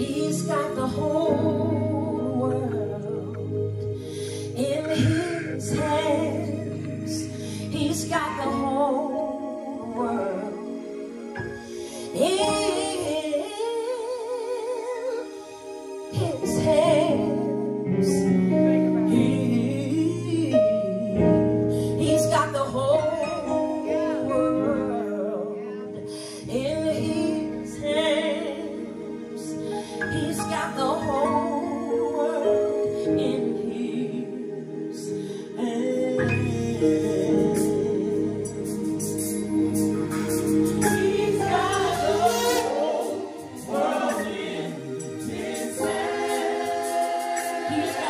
He's got the whole world in his hands. He's got the whole world in his hands. He's got